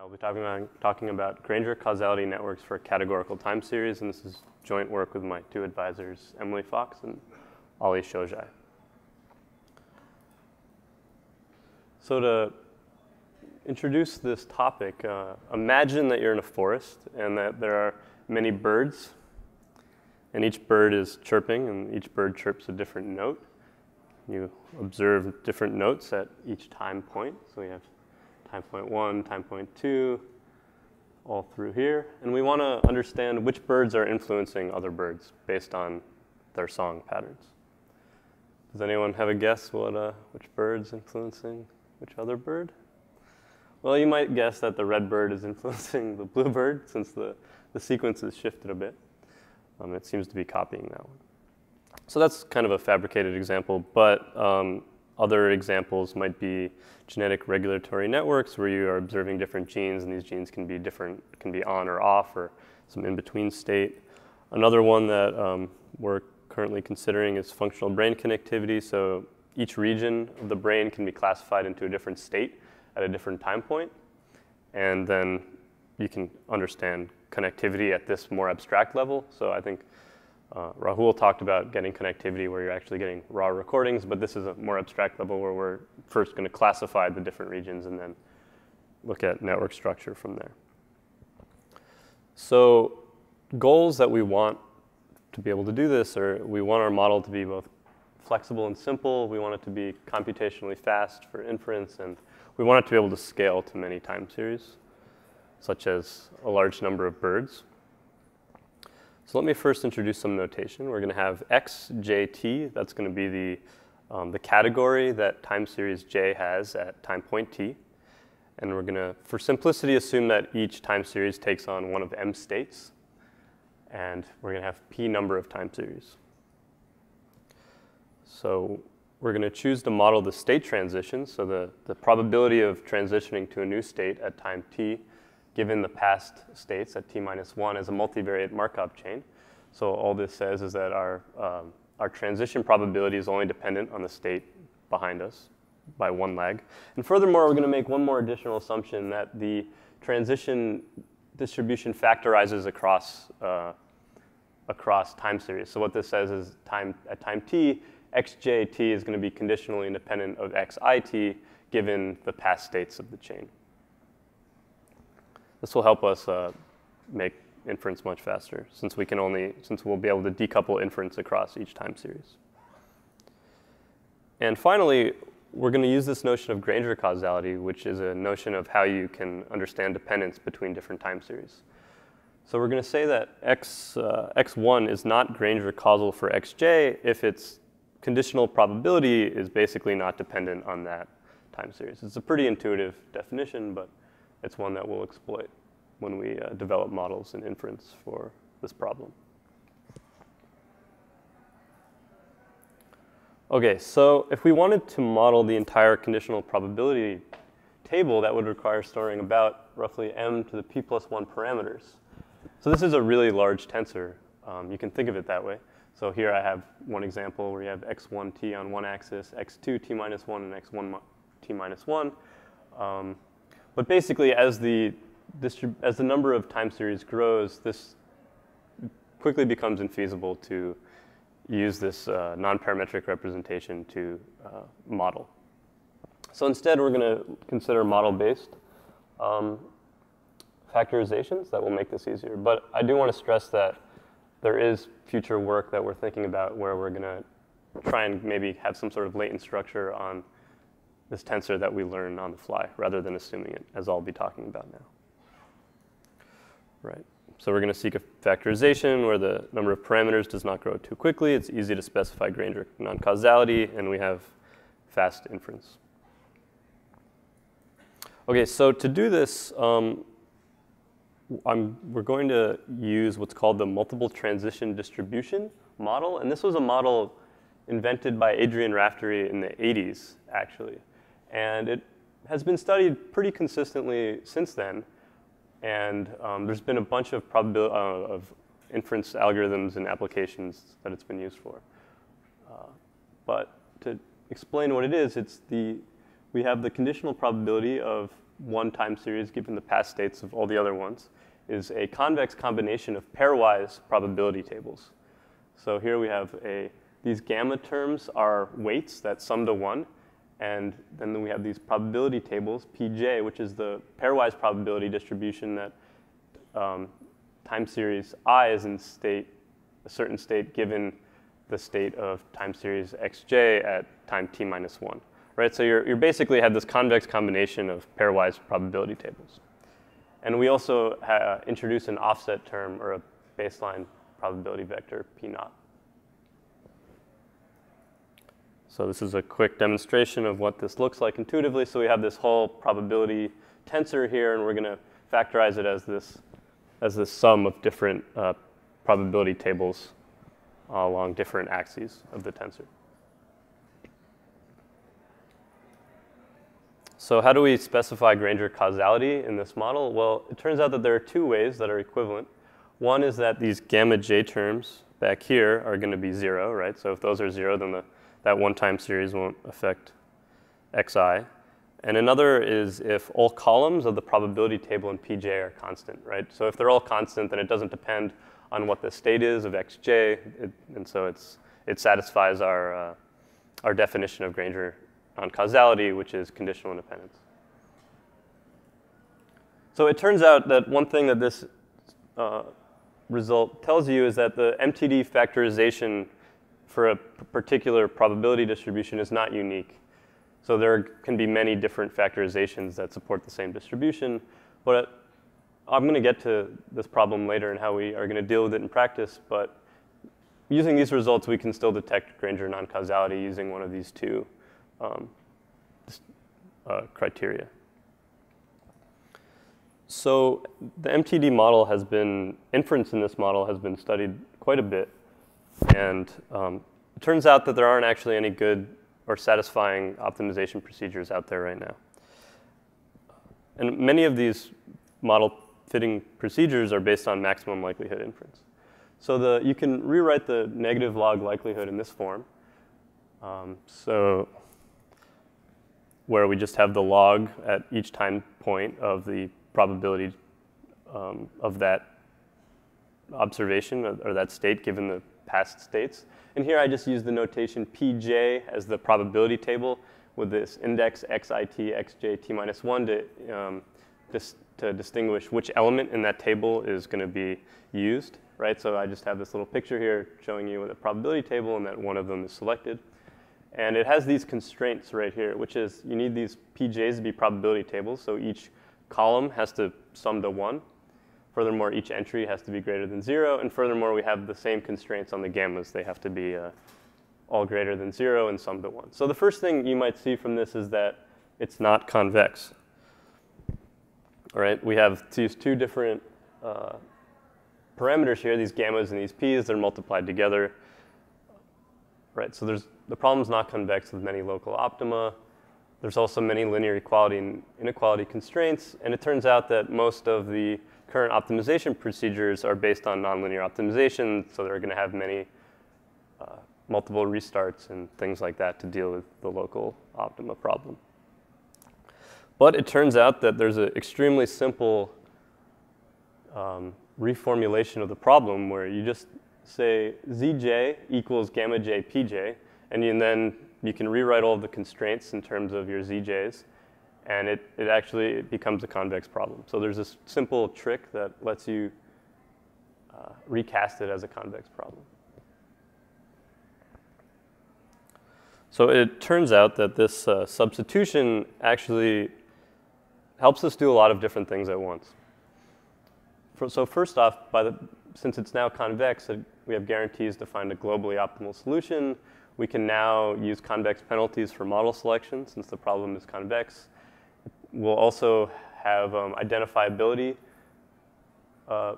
I'll be talking about, talking about Granger causality networks for categorical time series, and this is joint work with my two advisors, Emily Fox and Ali Shojaie. So to introduce this topic, uh, imagine that you're in a forest and that there are many birds, and each bird is chirping, and each bird chirps a different note. You observe different notes at each time point. So we have time point one, time point two, all through here. And we want to understand which birds are influencing other birds based on their song patterns. Does anyone have a guess what, uh, which bird's influencing which other bird? Well, you might guess that the red bird is influencing the blue bird since the, the sequence is shifted a bit. Um, it seems to be copying that one. So that's kind of a fabricated example, but um, other examples might be genetic regulatory networks where you are observing different genes and these genes can be different, can be on or off or some in-between state. Another one that um, we're currently considering is functional brain connectivity. So each region of the brain can be classified into a different state at a different time point. And then you can understand connectivity at this more abstract level. So I think uh, Rahul talked about getting connectivity where you're actually getting raw recordings, but this is a more abstract level where we're first going to classify the different regions and then look at network structure from there. So goals that we want to be able to do this are we want our model to be both flexible and simple. We want it to be computationally fast for inference, and we want it to be able to scale to many time series, such as a large number of birds. So let me first introduce some notation. We're going to have xjt. That's going to be the, um, the category that time series j has at time point t. And we're going to, for simplicity, assume that each time series takes on one of m states. And we're going to have p number of time series. So we're going to choose to model the state transition, so the, the probability of transitioning to a new state at time t given the past states at t minus 1 as a multivariate Markov chain. So all this says is that our, um, our transition probability is only dependent on the state behind us by one lag. And furthermore, we're going to make one more additional assumption that the transition distribution factorizes across, uh, across time series. So what this says is time, at time t, xjt is going to be conditionally independent of xit given the past states of the chain. This will help us uh, make inference much faster since we can only, since we'll be able to decouple inference across each time series. And finally, we're going to use this notion of Granger causality, which is a notion of how you can understand dependence between different time series. So we're going to say that x, uh, x1 is not Granger causal for xj if its conditional probability is basically not dependent on that time series. It's a pretty intuitive definition, but it's one that we'll exploit when we uh, develop models and inference for this problem. Okay, so if we wanted to model the entire conditional probability table, that would require storing about roughly m to the p plus 1 parameters. So this is a really large tensor. Um, you can think of it that way. So here I have one example where you have x1t on one axis, x2t minus 1, and x1 t minus 1. Um, but basically, as the, as the number of time series grows, this quickly becomes infeasible to use this uh, non-parametric representation to uh, model. So instead, we're going to consider model-based um, factorizations that will make this easier. But I do want to stress that there is future work that we're thinking about where we're going to try and maybe have some sort of latent structure on this tensor that we learn on the fly rather than assuming it, as I'll be talking about now. Right. So we're going to seek a factorization where the number of parameters does not grow too quickly. It's easy to specify Granger non-causality, and we have fast inference. Okay, so to do this, um, we're going to use what's called the mixture transition distribution model. And this was a model invented by Adrian Raftery in the 80s, actually. And it has been studied pretty consistently since then. And um, there's been a bunch of, uh, of inference algorithms and applications that it's been used for. Uh, but to explain what it is, it's the, we have the conditional probability of one time series given the past states of all the other ones is a convex combination of pairwise probability tables. So here we have a, these gamma terms are weights that sum to one, and then we have these probability tables, Pj, which is the pairwise probability distribution that um, time series i is in state, a certain state given the state of time series xj at time t minus 1. Right? So you're, you basically have this convex combination of pairwise probability tables. And we also uh, introduce an offset term or a baseline probability vector p naught. So this is a quick demonstration of what this looks like intuitively. So we have this whole probability tensor here, and we're going to factorize it as this, as this sum of different uh, probability tables along different axes of the tensor. So how do we specify Granger causality in this model? Well, it turns out that there are two ways that are equivalent. One is that these gamma j terms back here are going to be zero, right? So if those are zero, then the, that one-time series won't affect xi. And another is if all columns of the probability table in Pj are constant, right? So if they're all constant, then it doesn't depend on what the state is of xj, it, and so it's, it satisfies our, uh, our definition of Granger non-causality, which is conditional independence. So it turns out that one thing that this uh, result tells you is that the MTD factorization for a particular probability distribution is not unique. So there can be many different factorizations that support the same distribution, but I'm going to get to this problem later and how we are going to deal with it in practice, but using these results, we can still detect Granger non-causality using one of these two um, uh, criteria. So the MTD model has been, inference in this model has been studied quite a bit. And um, it turns out that there aren't actually any good or satisfying optimization procedures out there right now. And many of these model fitting procedures are based on maximum likelihood inference. So the, you can rewrite the negative log likelihood in this form. Um, so where we just have the log at each time point of the probability um, of that observation or, or, that state given the past states. And here I just use the notation pj as the probability table with this index xit, xj, t minus 1 to, um, dis to distinguish which element in that table is going to be used. Right? So I just have this little picture here showing you with a probability table and that one of them is selected. And it has these constraints right here, which is you need these PJs to be probability tables. So each column has to sum to 1. Furthermore, each entry has to be greater than 0. And furthermore, we have the same constraints on the gammas. They have to be uh, all greater than 0 and sum to 1. So the first thing you might see from this is that it's not convex. All right, we have these two different uh, parameters here, these gammas and these p's. They're multiplied together. Right, so there's the problem is not convex with many local optima. There's also many linear equality and inequality constraints, and it turns out that most of the current optimization procedures are based on nonlinear optimization, so they're going to have many uh, multiple restarts and things like that to deal with the local optima problem. But it turns out that there's an extremely simple um, reformulation of the problem where you just say zj equals gamma j pj, and, you, then you can rewrite all of the constraints in terms of your ZJs, and it, it actually it becomes a convex problem. So there's this simple trick that lets you uh, recast it as a convex problem. So it turns out that this uh, substitution actually helps us do a lot of different things at once. For, so first off, by the, since it's now convex, we have guarantees to find a globally optimal solution. We can now use convex penalties for model selection since the problem is convex. We'll also have um, identifiability uh,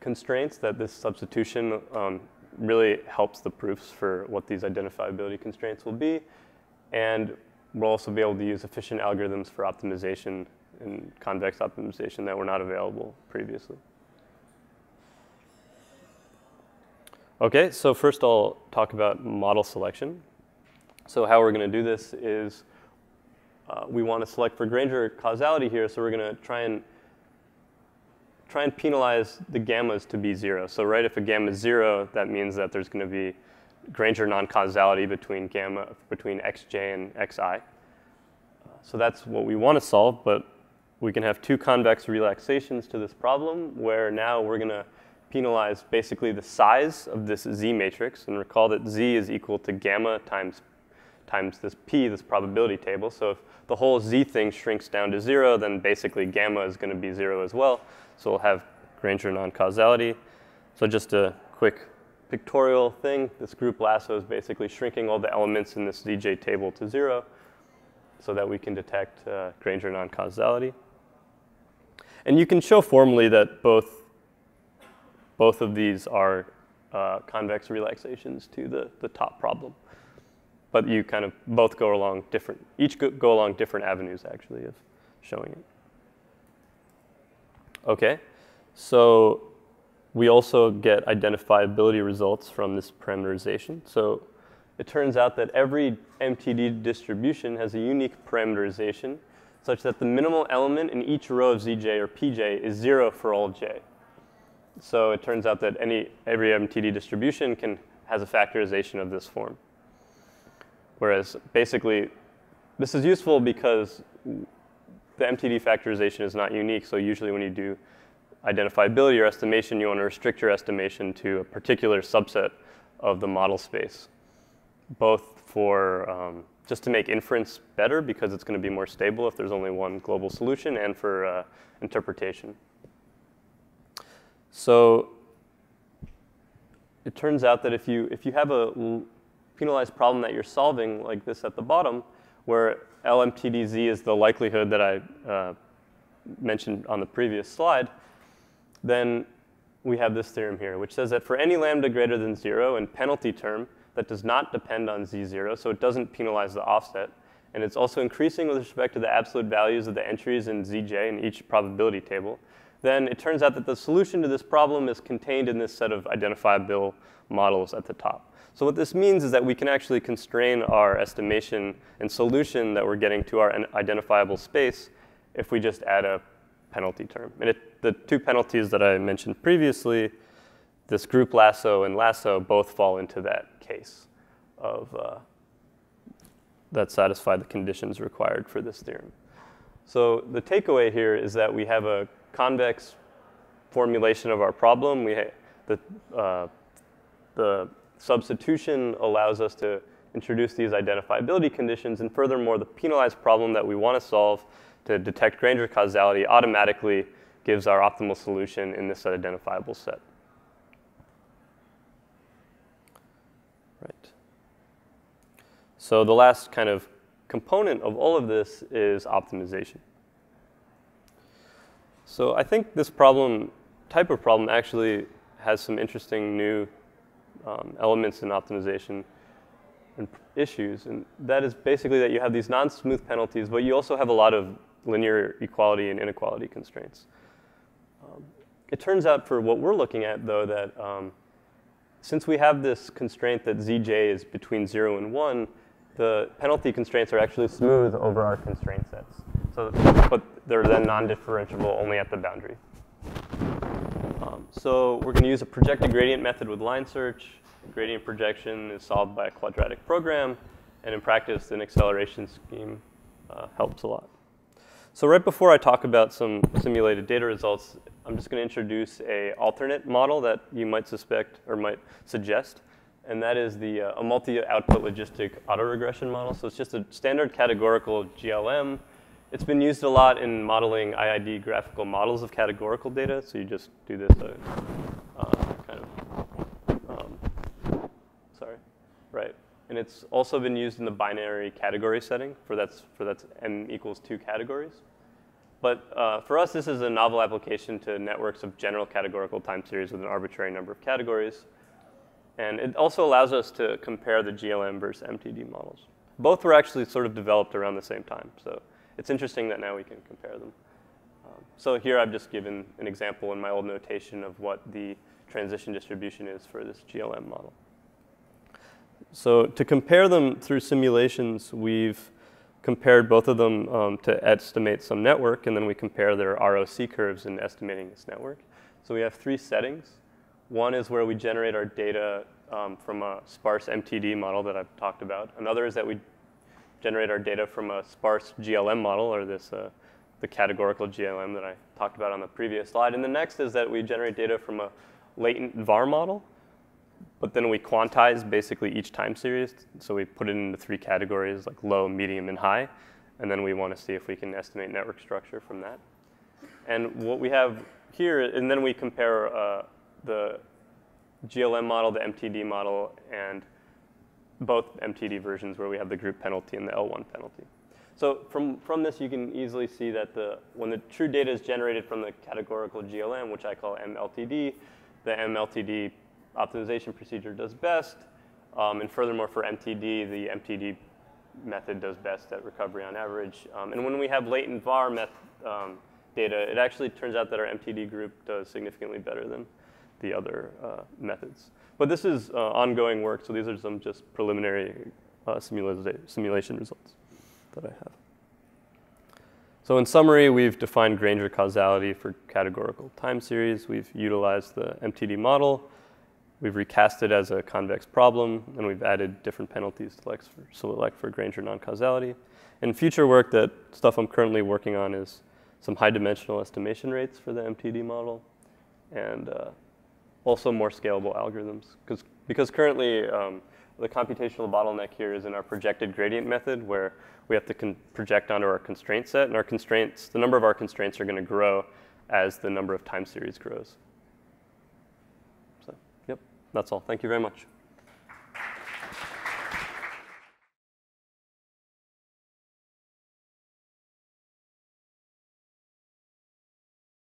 constraints that this substitution um, really helps the proofs for what these identifiability constraints will be. And we'll also be able to use efficient algorithms for optimization and convex optimization that were not available previously. Okay, so first I'll talk about model selection. So how we're going to do this is uh, we want to select for Granger causality here, so we're going to try and try and penalize the gammas to be zero. So right, if a gamma is zero, that means that there's going to be Granger non-causality between gamma between xj and xi. So that's what we want to solve, but we can have two convex relaxations to this problem where now we're going to penalize basically the size of this Z matrix. And recall that Z is equal to gamma times, times this P, this probability table. So if the whole Z thing shrinks down to zero, then basically gamma is going to be zero as well. So we'll have Granger non-causality. So just a quick pictorial thing. This group lasso is basically shrinking all the elements in this ZJ table to zero so that we can detect uh, Granger non-causality. And you can show formally that both both of these are uh, convex relaxations to the, the top problem. But you kind of both go along different, each go, go along different avenues actually of showing it. Okay, so we also get identifiability results from this parameterization. So it turns out that every MTD distribution has a unique parameterization such that the minimal element in each row of Zj or Pj is zero for all j. So it turns out that any, every MTD distribution can, has a factorization of this form. Whereas basically, this is useful because the MTD factorization is not unique. So usually when you do identifiability or estimation, you want to restrict your estimation to a particular subset of the model space, both for um, just to make inference better because it's going to be more stable if there's only one global solution and for uh, interpretation. So it turns out that if you, if you have a penalized problem that you're solving like this at the bottom, where LMTDZ is the likelihood that I uh, mentioned on the previous slide, then we have this theorem here, which says that for any lambda greater than zero in penalty term that does not depend on z0, so it doesn't penalize the offset, and it's also increasing with respect to the absolute values of the entries in zj in each probability table, then it turns out that the solution to this problem is contained in this set of identifiable models at the top. So what this means is that we can actually constrain our estimation and solution that we're getting to our identifiable space if we just add a penalty term. And it, the two penalties that I mentioned previously, this group lasso and lasso both fall into that case of uh, that satisfy the conditions required for this theorem. So the takeaway here is that we have a convex formulation of our problem. We the, uh, the substitution allows us to introduce these identifiability conditions, and furthermore, the penalized problem that we want to solve to detect Granger causality automatically gives our optimal solution in this identifiable set. Right. So the last kind of component of all of this is optimization. So I think this problem, type of problem, actually has some interesting new um, elements in optimization and issues. And that is basically that you have these non-smooth penalties, but you also have a lot of linear equality and inequality constraints. Um, it turns out for what we're looking at, though, that um, since we have this constraint that zj is between 0 and 1, the penalty constraints are actually smooth over our constraint sets. So, but they're then non-differentiable only at the boundary. Um, so we're going to use a projected gradient method with line search. Gradient projection is solved by a quadratic program. And in practice, an acceleration scheme uh, helps a lot. So right before I talk about some simulated data results, I'm just going to introduce a alternate model that you might suspect or might suggest. And that is the uh, a multi-output logistic autoregression model. So it's just a standard categorical GLM it's been used a lot in modeling IID graphical models of categorical data. So you just do this uh, uh, kind of, um, sorry, right. And it's also been used in the binary category setting for that's, for that's n equals two categories. But uh, for us, this is a novel application to networks of general categorical time series with an arbitrary number of categories. And it also allows us to compare the GLM versus MTD models. Both were actually sort of developed around the same time. So it's interesting that now we can compare them. Um, so here I've just given an example in my old notation of what the transition distribution is for this GLM model. So to compare them through simulations, we've compared both of them um, to estimate some network, and then we compare their ROC curves in estimating this network. So we have three settings. One is where we generate our data um, from a sparse MTD model that I've talked about. Another is that we generate our data from a sparse GLM model, or this uh, the categorical GLM that I talked about on the previous slide. And the next is that we generate data from a latent VAR model, but then we quantize basically each time series. So we put it into three categories like low, medium, and high. And then we want to see if we can estimate network structure from that. And what we have here, and then we compare uh, the GLM model, the MTD model, and both MTD versions where we have the group penalty and the L1 penalty. So from, from this, you can easily see that the, when the true data is generated from the categorical GLM, which I call MLTD, the MLTD optimization procedure does best. Um, and furthermore, for MTD, the MTD method does best at recovery on average. Um, and when we have latent VAR um, data, it actually turns out that our MTD group does significantly better than the other uh, methods. But this is uh, ongoing work, so these are some just preliminary uh, simula simulation results that I have. So in summary, we've defined Granger causality for categorical time series. We've utilized the MTD model. We've recast it as a convex problem, and we've added different penalties to select for Granger non-causality. In future work, that stuff I'm currently working on is some high dimensional estimation rates for the MTD model, and uh, also more scalable algorithms. Because because currently, um, the computational bottleneck here is in our projected gradient method where we have to project onto our constraint set and our constraints, the number of our constraints are going to grow as the number of time series grows. So, yep, that's all. Thank you very much.